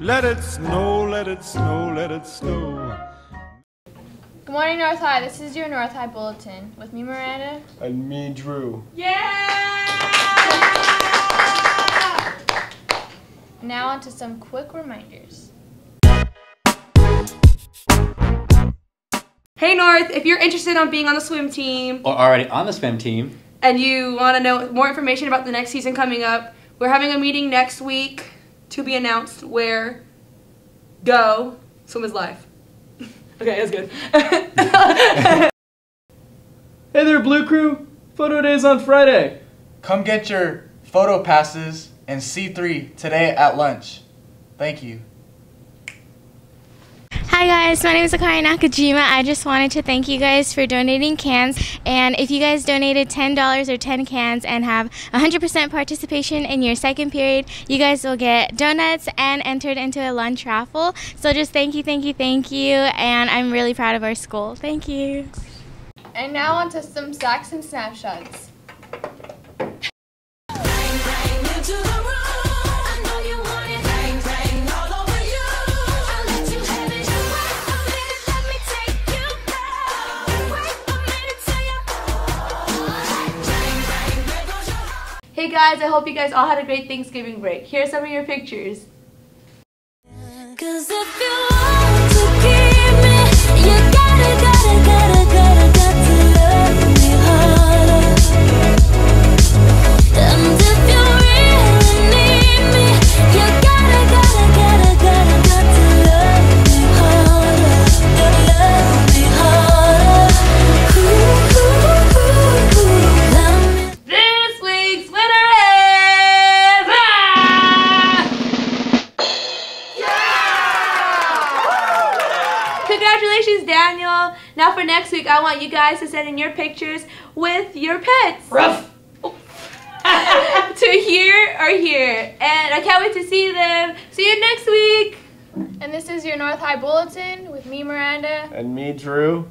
Let it snow, let it snow, let it snow. Good morning, North High. This is your North High Bulletin. With me, Miranda. And me, Drew. Yeah! Now on to some quick reminders. Hey North, if you're interested on being on the swim team Or already on the swim team. and you want to know more information about the next season coming up, we're having a meeting next week to be announced where go swim is live. okay, that's good. Hey there, Blue Crew! Photo Day's on Friday. Come get your photo passes and C3 today at lunch. Thank you. Hi guys, my name is Akari Nakajima. I just wanted to thank you guys for donating cans. And if you guys donated $10 or 10 cans and have 100% participation in your second period, you guys will get donuts and entered into a lunch raffle. So just thank you, thank you, thank you. And I'm really proud of our school. Thank you. And now on to some facts and snapshots. Hey guys, I hope you guys all had a great Thanksgiving break. Here are some of your pictures. Congratulations, Daniel. Now for next week, I want you guys to send in your pictures with your pets. Rough. to here or here. And I can't wait to see them. See you next week. And this is your North High Bulletin with me, Miranda. And me, Drew.